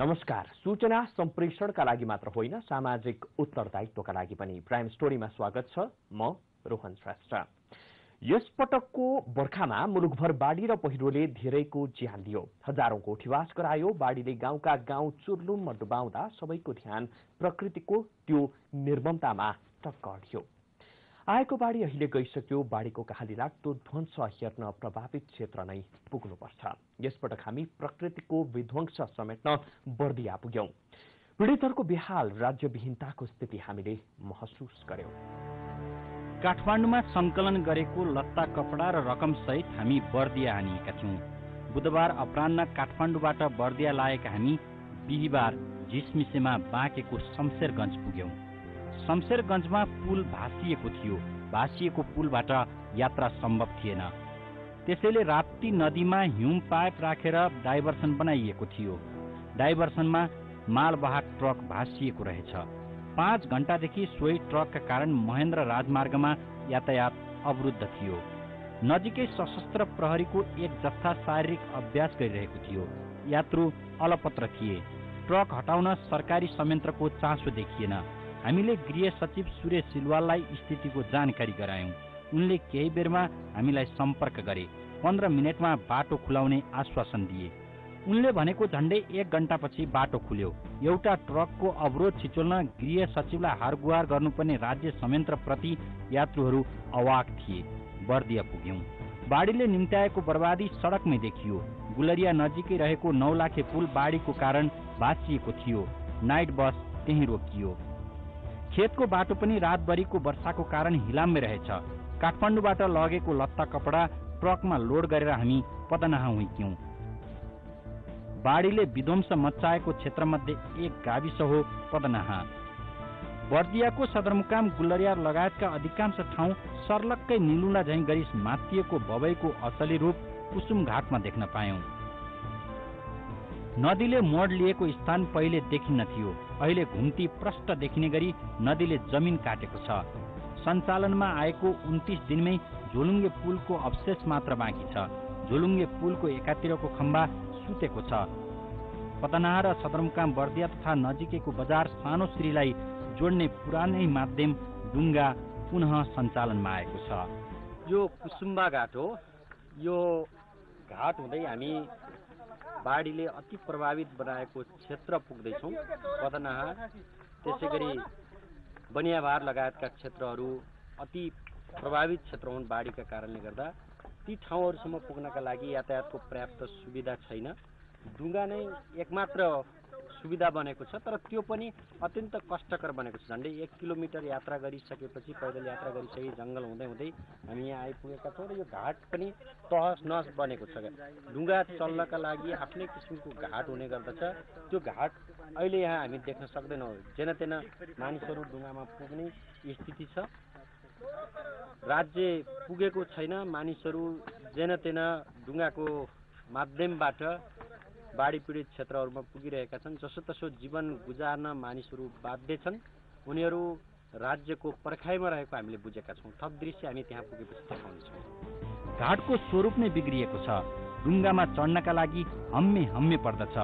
नमस्कार। सूचना सम्प्रेषणका लागि मात्र होइन सामाजिक उत्तरदायित्वका लागि पनि प्राइम स्टोरीमा स्वागत छ। म रोहन श्रेष्ठ। यस पटकको बर्खामा मुलुकभर बाढी र पहिरोले धेरैको ज्यान लियो। हजारौंको उठिवास गरायो बाढीले गाउँका गाउँ चुर्लुममा डुबाउँदा सबैको ध्यान प्रकृतिको त्यो निर्ममतामा टक्क आएको बाढी अहिले गइसक्यो। बाढीको कहाली लाग्दो ध्वंस हेर्न प्रभावित क्षेत्र नै पुग्नुपर्छ। यसपटक हामी प्रकृतिको विध्वंस समेट्न बर्दिया पुग्यौं। पीड़ितहरूको बेहाल राज्यविहीनताको स्थिति हामीले महसुस गर्यौं। काठमाडौँमा संकलन गरेको लत्ता कपडा र रकम सहित हामी बर्दिया हानिएका थियौँ बुधबार अपरान्न काठमाडौँबाट बर्दिया लागेका हामी बिहिबार झिसमिसेमा बाँकेको शमशेरगञ्ज पुग्यौं। शमशेरगञ्जमा पुल भाँसिएको थियो। भाँसिएको पुलबाट यात्रा सम्भव थिएन। त्यसैले राप्ती नदीमा हिउँ पाइप राखेर डाइभर्सन बनाइएको थियो। डाइभर्सनमा मालवाहक ट्रक भाँसिएको रहेछ। पाँच घण्टादेखि सोही ट्रकका कारण महेन्द्र राजमार्गमा यातायात अवरुद्ध थियो। नजिकै सशस्त्र प्रहरीको एक जत्था शारीरिक अभ्यास गरिरहेको थियो। यात्रु अलपत्र थिए। ट्रक हटाउन सरकारी संयन्त्रको चासो देखिएन। हामीले गृह सचिव सुरेश सिलवाललाई स्थितिको जानकारी गरायौं। उनले केही बेरमा हामीलाई सम्पर्क गरे। पन्ध्र मिनटमा बाटो खुलाउने आश्वासन दिए। उनले भनेको झण्डै एक घण्टापछि बाटो खुल्यो। एउटा ट्रकको अवरोध छिचोल्न गृह सचिवलाई हारगुहार गर्नुपर्ने राज्य संयन्त्र प्रति यात्रुहरू अवाक थिए। बर्दिया पुग्यौं। बाढीले निम्त्याएको बर्बादी सडकमै देखियो। गुलरिया नजिकै रहेको नौलाखे पुल बाढीको कारण भाँचिएको थियो। नाइट बस त्यही रोकियो। खेतको बाटो पनि रातभरिको वर्षाको कारण हिलाम्मै रहेछ। काठमाडौँबाट लगेको लत्ता कपडा ट्रकमा लोड गरेर हामी पदनाहा हुइक्यौं। बाढीले विध्वंस मचाएको क्षेत्रमध्ये एक गाविस हो पदनाहा। बर्दियाको सदरमुकाम गुल्लरिया लगायतका अधिकांश ठाउँ सर्लक्कै निलुला झैँ गरी माथिएको बबैको असली रूप कुसुम घाटमा देख्न पायौं। नदीले मोड लिएको स्थान पहिले देखिन्न थियो। अहिले घुम्ती प्रष्ट देखिने गरी नदीले जमिन काटेको छ। सञ्चालनमा आएको उन्तिस दिनमै झोलुङ्गे पुलको अवशेष मात्र बाँकी छ। झोलुङ्गे पुलको एकातिरको खम्बा सुतेको छ। पदनाह र सदरमुकाम बर्दिया तथा नजिकैको बजार सानो श्रीलाई जोड्ने पुरानै माध्यम डुङ्गा पुनः सञ्चालनमा आएको छ। यो कुसुम्बा घाट हो। यो घाट हुँदै हामी बाढीले अति प्रभावित बनाएको क्षेत्र पुग्दैछौँ। पदनाहा त्यसै गरी बनियाभार लगायतका क्षेत्रहरू अति प्रभावित क्षेत्र हुन् बाढीका कारणले गर्दा। ती ठाउँहरूसम्म पुग्नका लागि यातायातको पर्याप्त सुविधा छैन। डुङ्गा नै एकमात्र सुविधा बनेको छ तर त्यो पनि अत्यन्त कष्टकर बनेको छ। झन्डै एक किलोमिटर यात्रा गरिसकेपछि पैदल यात्रा गरिसके जङ्गल हुँदै हुँदै हामी यहाँ आइपुगेका छौँ र यो घाट पनि तहस नहस बनेको छ। ढुङ्गा चल्नका लागि आफ्नै किसिमको घाट हुने गर्दछ। त्यो घाट अहिले यहाँ हामी देख्न सक्दैनौँ। जेन तेन मानिसहरू ढुङ्गामा पुग्ने स्थिति छ। राज्य पुगेको छैन। मानिसहरू जेन तेन ढुङ्गाको माध्यमबाट बाढी पीडित क्षेत्रहरूमा पुगिरहेका छन् जसोतसो जीवन गुजार्न मानिसहरू बाध्य छन्। उनीहरू राज्यको पर्खाइमा रहेको हामीले बुझेका छौँ। थप दृश्य हामी त्यहाँ पुगेपछि देखाउनेछौँ। घाटको स्वरूप नै बिग्रिएको छ। डुङ्गामा चढ्नका लागि हम्मे हम्मे पर्दछ।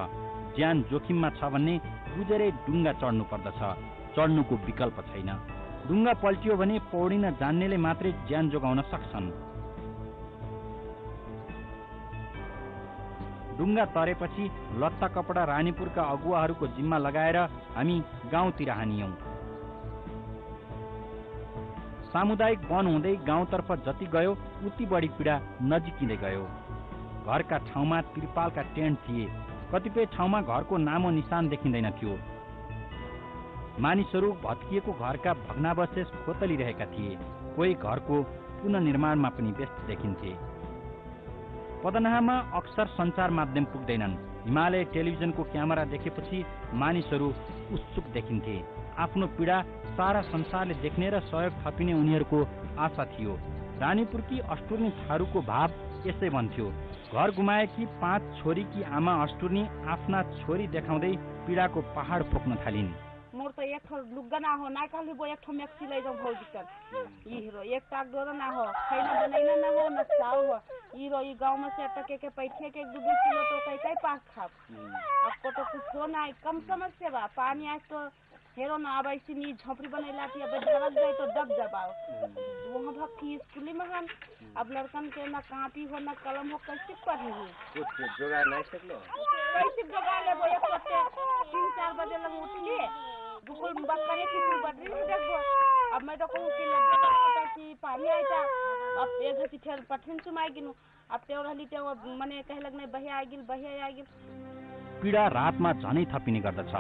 ज्यान जोखिममा छ भन्ने बुझेरै डुङ्गा चढ्नु पर्दछ। चढ्नुको विकल्प छैन। डुङ्गा पल्टियो भने पौडिन जान्नेले मात्रै ज्यान जोगाउन सक्छन्। डुङ्गा तरेपछि लत्ता कपडा रानीपुरका अगुवाहरूको जिम्मा लगाएर हामी गाउँतिर हानियौँ। सामुदायिक वन हुँदै गाउँतर्फ जति गयो उति बढी पीडा नजिकिँदै गयो। घरका ठाउँमा त्रिपालका टेन्ट थिए। कतिपय ठाउँमा घरको नामो निशान देखिँदैन थियो। मानिसहरू भत्किएको घरका भग्नावशेष खोतलिरहेका थिए। कोही घरको पुननिर्माणमा पनि व्यस्त देखिन्थे। पदनाहमा अक्सर सञ्चार माध्यम पुग्दैनन्। हिमालय टेलिभिजनको क्यामेरा देखेपछि मानिसहरू उत्सुक देखिन्थे। आफ्नो पीडा सारा संसारले देख्ने र सहयोग थपिने उनीहरूको आशा थियो। रानीपुरकी अष्टुर्नी थारूको भाव यसै भन्थ्यो। घर गुमाएकी पाँच छोरीकी आमा अष्टुर्नी आफ्ना छोरी देखाउँदै पीडाको पहाड पोख्न थालिन्। मोर तो एक लुग्गा ना हो ना कहली वो एक ठो मैक्सी ले जाऊँ भौजी कर ई हीरो एक टाक डोरा ना हो खैना बनैना ना हो ना साव हो ई रो ई गाँव में से अटके के पैठे के एक दो बीस किलो तो कई कई पास खाब आपको तो कुछ हो ना कम समस्या बा पानी आज तो हेरो ना अब ऐसी नी झोपड़ी बनैला थी अब झलक जाए तो दब जबाओ वहाँ भक्ति स्कूली में हम अब लड़कन के ना कापी हो ना कलम हो कैसे पढ़ेगी कुछ जोगाड़ नहीं सकलो कैसे जगा ले एक बच्चे तीन चार बजे लग उठिए दुकुल बात करे कि तू बदली में देखो अब मैं तो कहूँ कि कि पानी आई था अब एक घटी ठेल पठन गिनु अब त्यो रहली त्यो मने कहे लगने बहे आ गिल बहे आ गिल पीडा रातमा झनै थपिने गर्दछ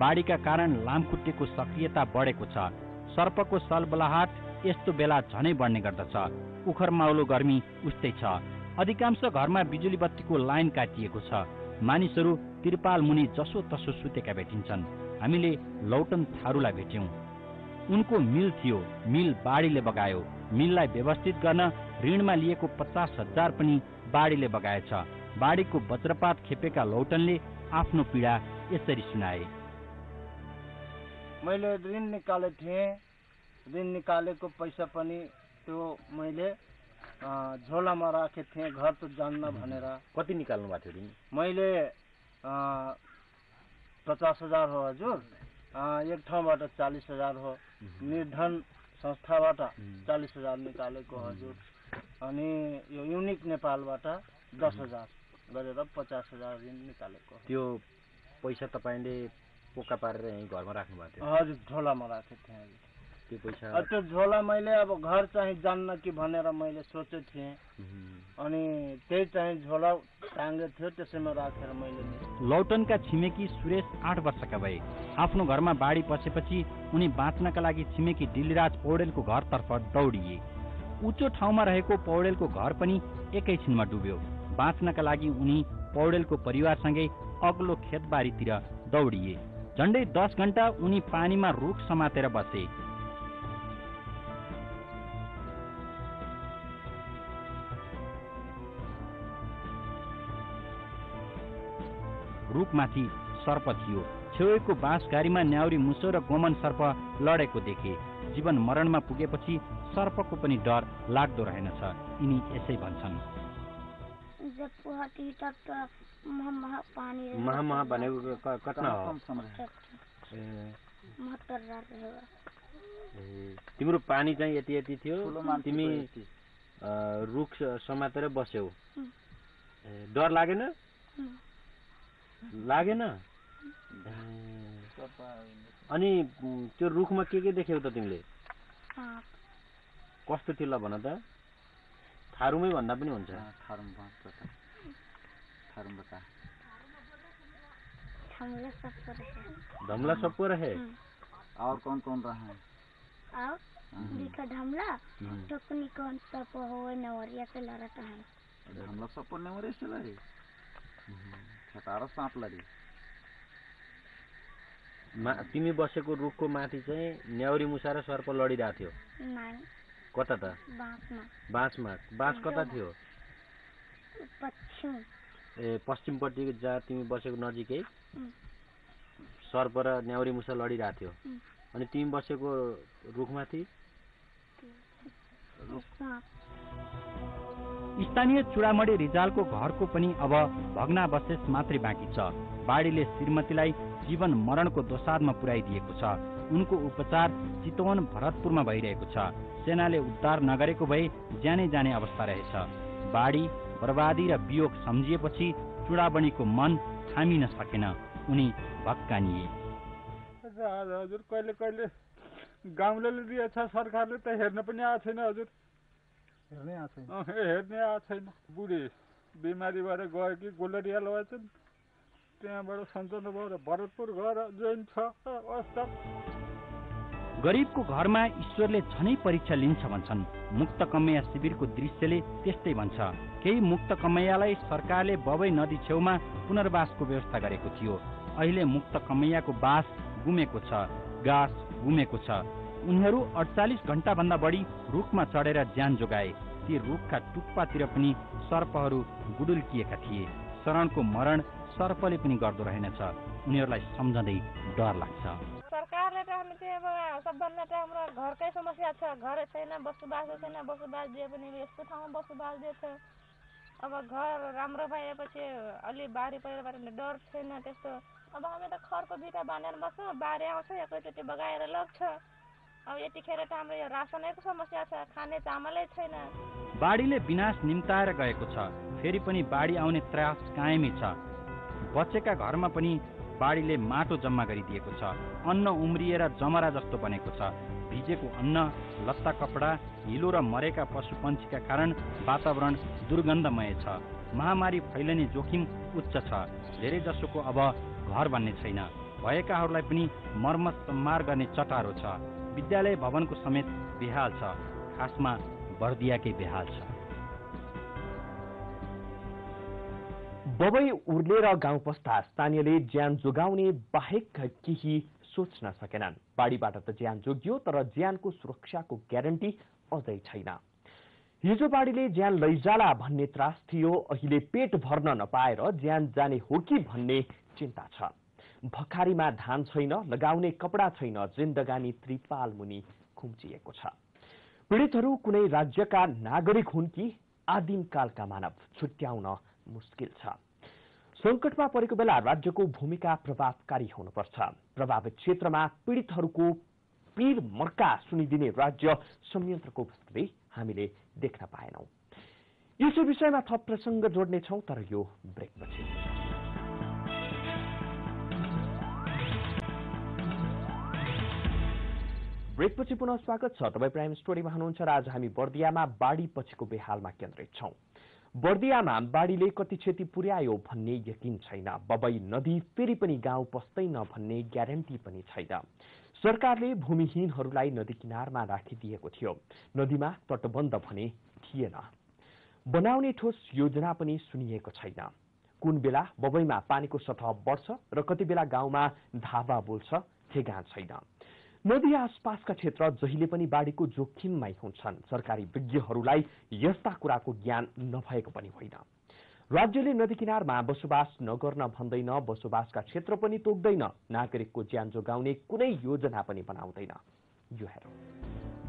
बाढीका कारण लामखुट्टेको सक्रियता बढेको छ सर्पको सलबलाहाट यस्तो बेला झनै बढ्ने गर्दछ उखर गर्मी उस्तै छ अधिकांश घरमा बिजुली बत्तीको लाइन काटिएको छ मानिसहरू तिरपाल मुनि जसो तसो सुतेका भेटिन्छन् हामीले लौटन थारूलाई भेट्यौं। उनको मिल थियो मिल बाढीले बगायो। मिललाई व्यवस्थित गर्न ऋणमा लिएको पचास हजार पनि बाढीले बगाएछ। बाढीको वज्रपात खेपेका लौटनले आफ्नो पीडा यसरी सुनाए। मैले ऋण निकालेको थिएँ। ऋण निकालेको पैसा पनि त्यो मैले झोलामा राखेको थिएँ घर त जान्न भनेर। कति निकाल्नु भएको थियो ऋण? मैले पचास हजार हो हजुर। एक ठाउँबाट चालिस हजार हो। निर्धन संस्थाबाट चालिस हजार निकालेको हजुर। अनि यो युनिक नेपालबाट दस हजार गरेर पचास हजार ऋण निकालेको। त्यो पैसा तपाईँले पोका पारेर यहीँ घरमा राख्नु भएको थियो? हजुर झोलामा राखेको थिएँ हजुर। त्यो पैसा त्यो झोला मैले अब घर चाहिँ जान्न कि भनेर मैले सोचेको थिएँ। अनि त्यही चाहिँ झोला लौटनका छिमेकी सुरेश आठ वर्षका भए। आफ्नो घरमा बाढी पसेपछि उनी बाँच्नका लागि छिमेकी दिल्लीराज पौडेलको घरतर्फ दौडिए। उच्चो ठाउँमा रहेको पौडेलको घर पनि एकैछिनमा डुब्यो। बाँच्नका लागि उनी पौडेलको परिवारसँगै अग्लो खेतबारीतिर दौडिए। झन्डै दस घन्टा उनी पानीमा रुख समातेर बसे। रुखमाथि सर्प थियो। छेउको बाँसघारीमा न्याउरी मुसो र गोमन सर्प लडेको देखे। जीवन मरणमा पुगेपछि सर्पको पनि डर लाग्दो रहेनछ। यिनी यसै भन्छन्। जब पुहाती तब तो महा महा पानी रहेगा। महा महा भनेको क- कतना हो? ए, महत्तर रात रहेगा ए, तिम्रो पानी चाहिँ यति यति थियो। तिमी रुख समातेर बस्यौ। डर लागेन। लागेन? अनि त्यो रुखमा के के देख्यौ त तिमीले? हाँ कस्तो थियो ल भन त। थारूमै भन्दा पनि हुन्छ। हमला सब पर है धमला सबको रहे। और कौन कौन रहा आओ लिखा हम्म। टोकनी कौन तप हो नवरिया से लड़ता है। हमला सब पर नेवरे से लड़ी मा तिमी बसेको रुखको माथि चाहिँ न्याउरी मुसा र सर्प लडिरहेको थियो। कता त? बाँसमा। बाँस कता थियो? पश्चिम। ए पश्चिमपट्टि जहाँ तिमी बसेको नजिकै। सर्प र न्याउरी मुसा लडिरहेको थियो। अनि तिमी बसेको रुखमाथि? स्थानीय चुडामणी रिजालको घरको पनि अब भग्नावशेष मात्रै बाँकी छ। बाढीले श्रीमतीलाई जीवन मरणको दोसादमा पुर्याइदिएको छ। उनको उपचार चितवन भरतपुरमा भइरहेको छ। सेनाले उद्धार नगरेको भए ज्यानै जाने अवस्था रहेछ। बाढी बर्बादी र वियोग सम्झिएपछि चुडामणिको मन थामिन सकेन। उनी भक्कानिए। हजुर कहिले कहिले गाउँले दिएछ सरकारले त हेर्न पनि आएको छैन हजुर। हेर्नै आएको छैन हेर्ने आएको छैन बुढी बिमारी भएर गयो कि गोलरिया लगाएछन् त्यहाँबाट सन्चो भएर भरतपुर गएर जोइन छ अवस्था गरिबको घरमा ईश्वरले झनै परीक्षा लिन्छ भन्छन् मुक्त कमैया शिविरको दृश्यले त्यस्तै भन्छ केही मुक्त कमैयालाई सरकारले बबई नदी छेउमा पुनर्वासको व्यवस्था गरेको थियो अहिले मुक्त कमैयाको बास गुमेको छ गाँस गुमेको छ उनीहरू अडचालिस घन्टाभन्दा बढी रुखमा चढेर ज्यान जोगाए। ती रुखका टुप्पातिर पनि सर्पहरू गुडुल्किएका थिए। शरणको मरण सर्पले पनि गर्दो रहेनछ। उनीहरूलाई सम्झँदै डर लाग्छ। सरकार त हामी चाहिँ अब सबभन्दा त हाम्रो घरकै समस्या छ। घर छैन बसोबास छैन बसोबास दिए पनि यस्तो ठाउँमा बसोबास दिएछ। अब घर राम्रो भएपछि अलि बारी पहिरोबाट डर छैन त्यस्तो। अब हामी त खरको बिटा बाँधेर बस्छौँ बाढी आउँछ एकैचोटि बगाएर लग्छ। अब यतिखेर हाम्रो यो रासनैको समस्या छ खाने चामलै छैन। बाढीले विनाश निम्ताएर गएको छ फेरि पनि बाढी आउने त्रास कायमै छ। बचेका घरमा पनि बाढीले माटो जम्मा गरिदिएको छ अन्न उम्रिएर जमरा जस्तो बनेको छ। भिजेको अन्न लत्ता कपडा हिलो र मरेका पशुपन्छीका कारण वातावरण दुर्गन्धमय छ। महामारी फैलने जोखिम उच्च छ। धेरै जसोको अब घर भन्ने छैन। भएकाहरूलाई पनि मर्मत सम्मार गर्ने चटारो छ। विद्यालय भवनको समेत बेहाल छ खासमा बर्दियाकै बेहाल छ। बबई उर्लेर गाउँ पस्दा स्थानीयले ज्यान जोगाउने बाहेक केही सोच्न सकेनन्। बाढीबाट त ज्यान जोगियो तर ज्यानको सुरक्षाको ग्यारेन्टी अझै छैन। हिजो बाढीले ज्यान लैजाला भन्ने त्रास थियो अहिले पेट भर्न नपाएर ज्यान जाने हो कि भन्ने चिन्ता छ। भखारीमा धान छैन लगाउने कपडा छैन जिन्दगानी त्रिपाल मुनि खुम्चिएको छ। पीडितहरू कुनै राज्यका नागरिक हुन् कि आदिम कालका मानव छुट्याउन मुस्किल छ। संकटमा परेको बेला राज्यको भूमिका प्रभावकारी हुनुपर्छ। प्रभावित क्षेत्रमा पीडितहरूको पीर मर्का सुनिदिने राज्य संयन्त्रको उपस्थिति हामीले देख्न पाएनौं। यसै विषयमा थप प्रसङ्ग जोड्नेछौ तर यो ब्रेकपछि। ब्रेकपछि पुनः स्वागत छ। तपाईँ प्राइम स्टोरीमा हुनुहुन्छ र आज हामी बर्दियामा बाढी पछिको बेहालमा केन्द्रित छौं। बर्दियामा बाढीले कति क्षति पुर्यायो भन्ने यकिन छैन। बबई नदी फेरि पनि गाउँ पस्दैन भन्ने ग्यारेन्टी पनि छैन। सरकारले भूमिहीनहरूलाई नदी किनारमा राखिदिएको थियो। नदीमा तटबन्ध भने थिएन। बनाउने ठोस योजना पनि सुनिएको छैन। कुन बेला बबईमा पानीको सतह बढ्छ र कति बेला गाउँमा धावा बोल्छ ठेगान छैन। नदी आसपासका क्षेत्र जहिले पनि बाढीको जोखिममै हुन्छन्। सरकारी विज्ञहरूलाई यस्ता कुराको ज्ञान नभएको पनि होइन। राज्यले नदी किनारमा बसोबास नगर्न भन्दैन बसोबासका क्षेत्र पनि तोक्दैन नागरिकको ज्यान जोगाउने कुनै योजना पनि बनाउँदैन। यो हेरौँ।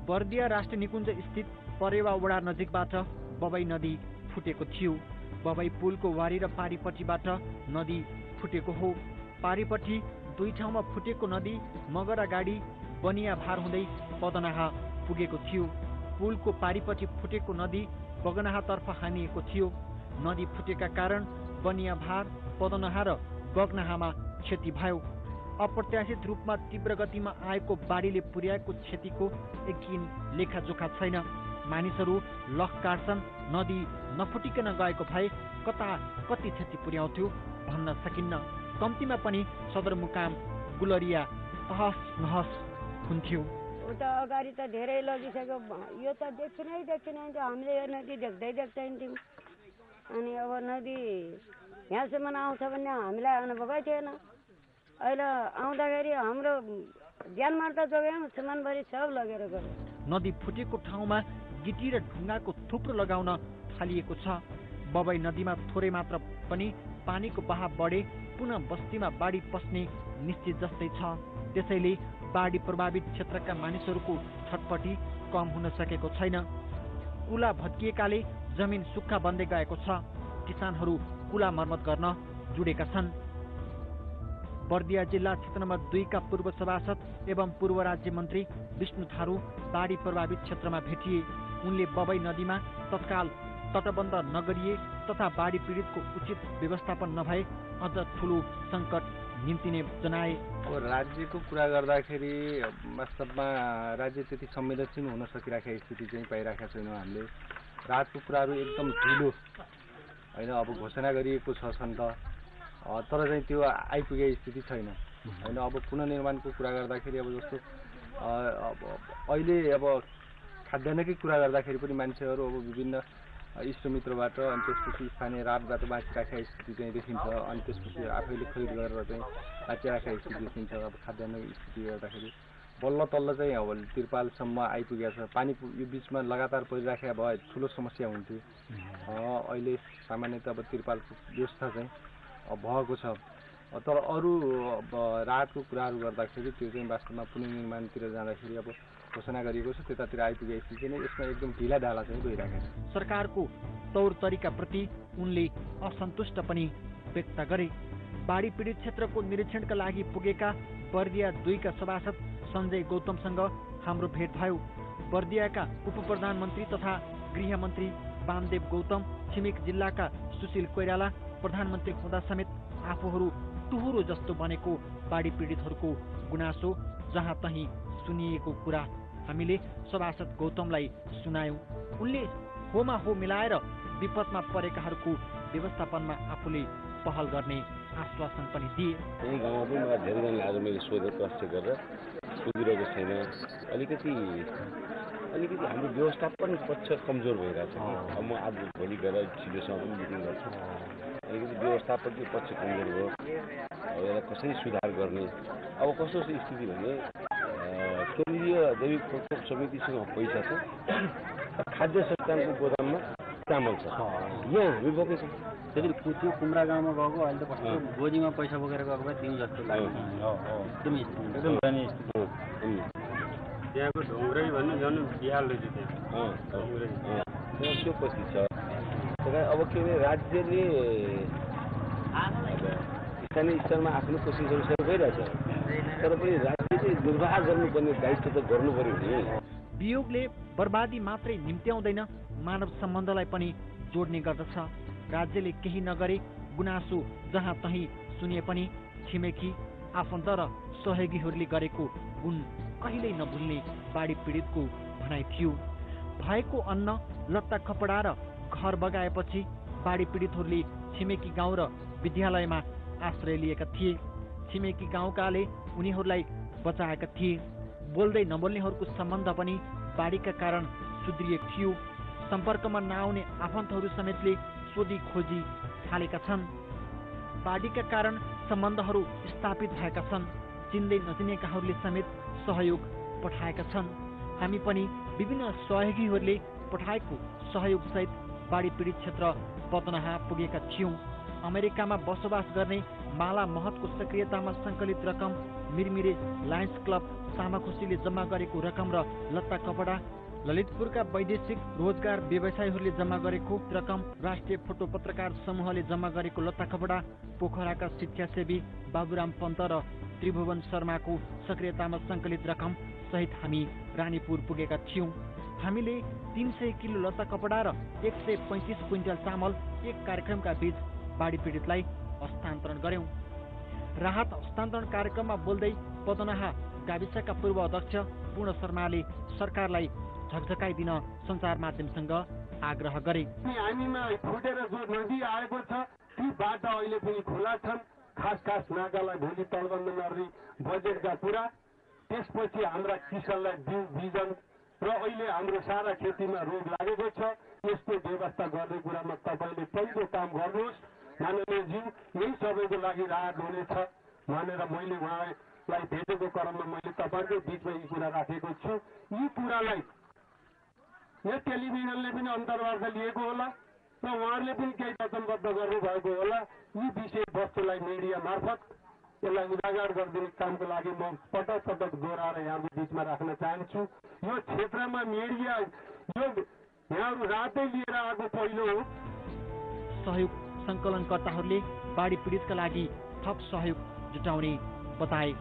बर्दिया राष्ट्रिय निकुञ्ज स्थित परेवा वडा नजिकबाट बबई नदी फुटेको थियो। बबई पुलको वारी र पारिपट्टिबाट नदी फुटेको हो। पारिपट्टि दुई ठाउँमा फुटेको नदी मगरा गाडी बनिया भार हुँदै पदनाहा पुगेको थियो। पुलको पारिपट्टि फुटेको नदी बगनाहातर्फ हानिएको थियो। नदी फुटेका कारण बनिया भार पदनहा र बगनाहामा क्षति भयो। अप्रत्याशित रूपमा तीव्र गतिमा आएको बाढीले पुर्याएको क्षतिको यकिन लेखाजोखा छैन। मानिसहरू लख काट्छन् नदी नफुटिकन गएको भए कता कति क्षति पुर्याउँथ्यो भन्न सकिन्न। कम्तीमा पनि सदरमुकाम गुलरिया तहस नहस हुन्थ्यो। उता अगाडि त धेरै लगिसक्यो। यो त देखिनै देखिनै हामीले यो नदी देख्दै देख्दैन थियौँ अनि अब नदी यहाँसम्म आउँछ भने हामीलाई अनुभवै थिएन। अहिले आउँदाखेरि हाम्रो ज्यानमा त जोग्यौँ सामानभरि सब लगेर गयो। नदी फुटेको ठाउँमा गिटी र ढुङ्गाको थुप्रो लगाउन थालिएको छ। बबई नदीमा थोरै मात्र पनि पानीको बहाव बढे। पुनः बस्तीमा बाढी पस्ने निश्चित जस्तै छ। त्यसैले बाढी प्रभावित क्षेत्रका मानिसहरूको छटपटी कम हुन सकेको छैन। कुला भत्किएकाले जमिन सुक्खा बन्दै गएको छ। किसानहरू कुला मर्मत गर्न जुडेका छन्। बर्दिया जिल्ला क्षेत्र नम्बर दुईका पूर्व सभासद एवं पूर्व राज्य मन्त्री विष्णु थारू बाढी प्रभावित क्षेत्रमा भेटिए। उनले बबई नदीमा तत्काल तटबन्ध नगरिए। तथा बाढी पीडितको उचित व्यवस्थापन नभए अझ ठुलो सङ्कट निम्तिने जनाए। अब राज्यको कुरा गर्दाखेरि वास्तवमा राज्य त्यति संवेदनशील हुन सकिरहेको स्थिति चाहिँ पाइरहेका छैनौँ हामीले। रातको कुराहरू एकदम ठुलो होइन अब घोषणा गरिएको छ छन् त। तर चाहिँ त्यो आइपुगेको स्थिति छैन। होइन अब पुनर्निर्माणको कुरा गर्दाखेरि अब जस्तो अहिले अब खाद्यान्नकै कुरा गर्दाखेरि पनि मान्छेहरू अब विभिन्न इष्टमित्रबाट अनि त्यसपछि स्थानीय रातबाट बाँचिराखेका स्थिति चाहिँ देखिन्छ। अनि त्यसपछि आफैले खरिद गरेर चाहिँ बाँचिराखेका स्थिति देखिन्छ। अब खाद्यान्न स्थिति गर्दाखेरि बल्ल तल्ल चाहिँ अब तिरपालसम्म आइपुगेको छ। पानी यो बिचमा लगातार परिराखेका भए ठुलो समस्या हुन्थ्यो। अहिले सामान्यतः अब तिरपालको व्यवस्था चाहिँ भएको छ। तर अरू अब राहतको कुराहरू गर्दाखेरि त्यो चाहिँ वास्तवमा पुनर्निर्माणतिर जाँदाखेरि अब घोषणा गरिएको छ त्यतातिर आइपुगेपछि नै यसमा एकदम ढिला ढाला चाहिँ गइरहेको छ। सरकारको तौर तरिकाप्रति उनले असन्तुष्ट पनि व्यक्त गरे। बाढी पीडित क्षेत्रको निरीक्षणका लागि पुगेका बर्दिया दुईका सभासद सञ्जय गौतमसँग हाम्रो भेट भयो। बर्दियाका उप प्रधानमन्त्री तथा गृहमन्त्री वामदेव गौतम छिमेक जिल्लाका सुशील कोइराला प्रधानमन्त्री हुँदा समेत आफूहरू टुहुरो जस्तो बनेको बाढी पीडितहरूको गुनासो जहाँ तहीँ सुनिएको कुरा हामीले सभासद गौतमलाई सुनायौँ। उनले होमा हो मिलाएर विपदमा परेकाहरूको व्यवस्थापनमा आफूले पहल गर्ने आश्वासन पनि दिए। यही गाउँमा पनि मलाई धेरैजनाले आज मैले सोधेँ प्रश्न गरेर सुधिरहेको छैन। अलिकति अलिकति हाम्रो व्यवस्थापन पक्ष कमजोर भइरहेको छ अब म आज भोलि गएर सिडिओसँग पनि मिटिङ गर्छु। अलिकति व्यवस्थापकीय पक्ष कमजोर भयो। यसलाई कसरी सुधार गर्ने? अब कस्तो स्थिति भने केन्द्रीय जैविक प्रकोप समितिसँग पैसा छ खाद्य सञ्चालनको गोदाममा चामल छ। यहाँ हामी बोकेको छौँ। त्यसरी कु- त्यो कुम्रा गाउँमा गएको अहिले त कस्तो गोजीमा पैसा बोकेर गएको भए दिउँ जस्तो लाग्यो। त्यहाँको ढुङ्ग्रै भन्ने झन् बिहाल रहेछ त्यहाँ त्यो पछि छ। त्यही कारण अब के भने राज्यले स्थानीय स्तरमा आफ्नो कोसिसहरू सबै भइरहेछ। तर पनि गर्नुपर्ने दायित्व त गर्नु पऱ्यो नि। वियोगले बर्बादी मात्रै निम्त्याउँदैन मानव सम्बन्धलाई पनि जोड्ने गर्दछ। राज्यले केही नगरे गुनासो जहाँ तहीँ सुनिए पनि छिमेकी आफन्त र सहयोगीहरूले गरेको गुण कहिल्यै नभुल्ने बाढी पीडितको भनाइ थियो। भएको अन्न लत्ता कपडा र घर बगाएपछि बाढी पीडितहरूले छिमेकी गाउँ र विद्यालयमा आश्रय लिएका थिए। छिमेकी गाउँकाले उनीहरूलाई बचाएका थिए। बोल्दै नबोल्नेहरूको सम्बन्ध पनि बाढीका कारण सुध्रिएको थियो। सम्पर्कमा नआउने आफन्तहरू समेतले सोधी खोजी थालेका छन्। बाढीका कारण सम्बन्धहरू स्थापित भएका छन्। चिन्दै नचिनेकाहरूले समेत सहयोग पठाएका छन्। हामी पनि विभिन्न सहयोगीहरूले पठाएको सहयोगसहित बाढी पीडित क्षेत्र पतनहा पुगेका थियौँ। अमेरिकामा बसोबास गर्ने माला महतको सक्रियतामा सङ्कलित रकम मिरमिरे लायन्स क्लब सामाखुसीले जम्मा गरेको रकम र लत्ता कपडा ललितपुरका वैदेशिक रोजगार व्यवसायीहरूले जम्मा गरेको रकम राष्ट्रिय फोटो पत्रकार समूहले जम्मा गरेको लत्ता कपडा पोखराका शिक्षासेवी बाबुराम पन्त र त्रिभुवन शर्माको सक्रियतामा सङ्कलित रकम सहित हामी रानीपुर पुगेका थियौँ। हामीले तिन सय किलो लत्ता कपडा र एक सय पैँतिस क्विन्टल चामल एक कार्यक्रमका बीच बाढी पीडितलाई हस्तान्तरण गर्यौँ राहत हस्तान्तरण कार्यक्रममा बोल्दै पदनाहा गाविसका पूर्व अध्यक्ष पूर्ण शर्माले सरकारलाई झकझकाइदिन सञ्चार माध्यमसँग आग्रह गरे। हामीमा फुटेर जो नदी आएको छ ती बाटो अहिले पनि खुला छन्। खास खास नाकालाई भोलि तलबन्द नर्ने बजेटका कुरा। त्यसपछि हाम्रा किसानलाई बिउ बिजन र अहिले हाम्रो सारा खेतीमा रोग लागेको छ। यसको व्यवस्था गर्ने कुरामा तपाईँले पहिलो काम गर्नुहोस्। माननीयज्यू यही सबैको लागि राहत हुनेछ भनेर मैले उहाँलाई भेटेको क्रममा मैले तपाईँकै बिचमा यी कुरा राखेको छु। यी कुरालाई यहाँ टेलिभिजनले पनि अन्तर्वार्ता लिएको होला र उहाँहरूले पनि केही वचनबद्ध गर्नुभएको होला। यी विषय वस्तुलाई मिडिया मार्फत यसलाई उजागर गरिदिने कामको लागि म पटक पटक दोहोऱ्याएर यहाँको बिचमा राख्न चाहन्छु। यो क्षेत्रमा मिडिया यो यहाँहरू रातै लिएर आएको पहिलो हो। सहयोग सङ्कलनकर्ताहरूले बाढी पीडितका लागि थप सहयोग जुटाउने बताए।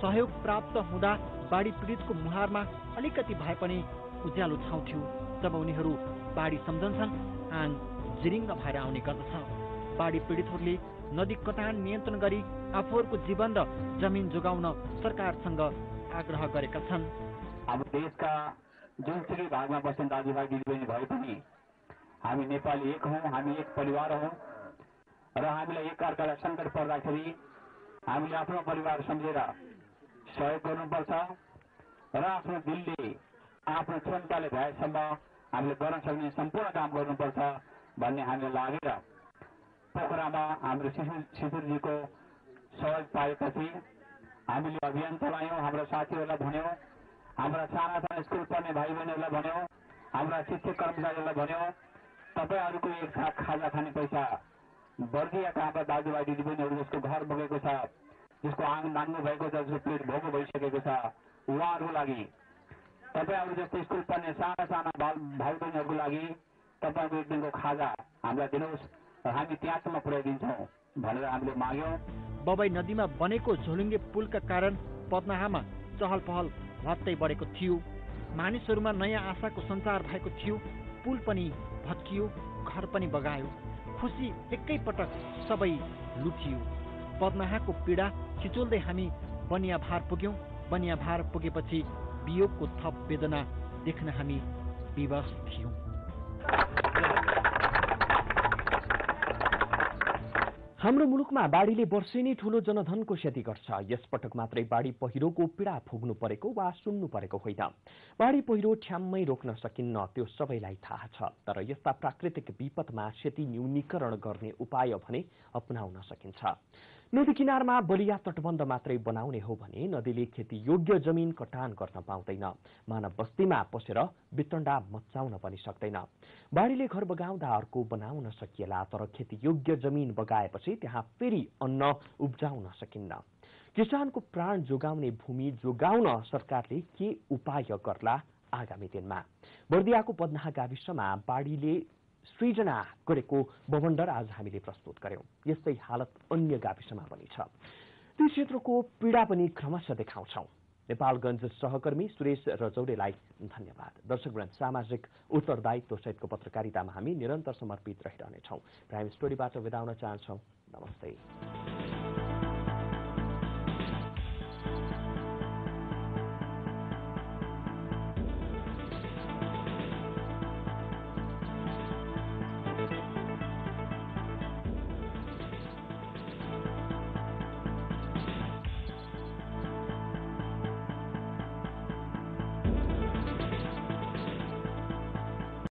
सहयोग प्राप्त हुँदा बाढी पीडितको मुहारमा अलिकति भए पनि उज्यालो छाउँथ्यो जब उनीहरू बाढी सम्झन्छन् आङ जिरिङ्ग भएर आउने गर्दछ। बाढी पीडितहरूले नदी कटान नियन्त्रण गरी आफूहरूको जीवन र जमिन जोगाउन सरकारसँग आग्रह गरेका छन्। हाम्रो देशका जुनसुकै भागमा बस्ने दाजुभाइ दिदीबहिनी भए पनि हामी नेपाली एक हौँ हामी एक परिवार हौँ। र हामीलाई एकअर्कालाई सङ्कट पर्दाखेरि हामीले आफ्नो परिवार सम्झेर सहयोग गर्नुपर्छ र आफ्नो दिलले आफ्नो क्षमताले भएसम्म हामीले गर्न सक्ने सम्पूर्ण काम गर्नुपर्छ भन्ने हामीले लागेर पोखरामा हाम्रो शिशु शिशुरजीको सहयोग पाएपछि हामीले अभियान चलायौँ हाम्रो साथीहरूलाई भन्यौँ हाम्रा साना साना स्कुल पढ्ने भाइ बहिनीहरूलाई भन्यौँ हाम्रा शिक्षक कर्मचारीहरूलाई भन्यौँ तपाईँहरूको एक खाजा खाने पैसा बर्दियाका हाम्रा दाजुभाइ दिदीबहिनीहरू जसको घर बगेको छ जसको आङ नाङ्गो भएको छ जसको पेट भोगो भइसकेको छ उहाँहरूको लागि। तपाईँहरू जस्तै स्कुल पढ्ने साना साना भाइ बहिनीहरूको लागि तपाईँको एक दिनको खाजा हामीलाई दिनुहोस् र हामी त्यहाँसम्म पुर्याइदिन्छौँ भनेर हामीले माग्यौँ। बबाई नदीमा बनेको झोलुङ्गे पुलका कारण पदनाहामा चहल पहल भत्तै बढेको थियो। मानिसहरूमा नयाँ आशाको सञ्चार भएको थियो। पुल पनि भत्कियो घर पनि बगायो। खुसी एकैपटक सबै लुटियो। पदनाहाको पीडा छिचोल्दै हामी बनिया भार पुग्यौँ। बनिया भार पुगेपछि वियोगको थप वेदना देख्न हामी विवश थियौँ। हाम्रो मुलुकमा बाढीले वर्षेनी ठूलो जनधनको क्षति गर्छ। यसपटक मात्रै बाढी पहिरोको पीडा भोग्नु परेको वा सुन्नु परेको होइन। बाढी पहिरो ठ्याम्मै रोक्न सकिन्न त्यो सबैलाई थाहा छ। तर यस्ता प्राकृतिक विपदमा क्षति न्यूनीकरण गर्ने उपाय भने अपनाउन सकिन्छ। नदी किनारमा बलिया तटबन्ध मात्रै बनाउने हो भने नदीले खेती योग्य जमिन कटान गर्न पाउँदैन। मानव बस्तीमा पसेर वितण्डा मचाउन पनि सक्दैन। बाढीले घर बगाउँदा अर्को बनाउन सकिएला तर खेती योग्य जमिन बगाएपछि त्यहाँ फेरि अन्न उब्जाउन सकिन्न। किसानको प्राण जोगाउने भूमि जोगाउन सरकारले के उपाय गर्ला आगामी दिनमा? बर्दियाको पदनाहा गाविसमा बाढीले सृजना गरेको बवण्डर आज हामीले प्रस्तुत गर्यौं। यस्तै हालत अन्य गाविसमा पनि छ। ती क्षेत्रको पीडा पनि क्रमशः देखाउँछौ। नेपालगञ्ज सहकर्मी सुरेश रजौलेलाई धन्यवाद। दर्शकवृन्द सामाजिक उत्तरदायित्व सहितको पत्रकारितामा हामी निरन्तर समर्पित रहिरहनेछौँ। प्राइम स्टोरीबाट विदा हुन चाहन्छौ। नमस्ते।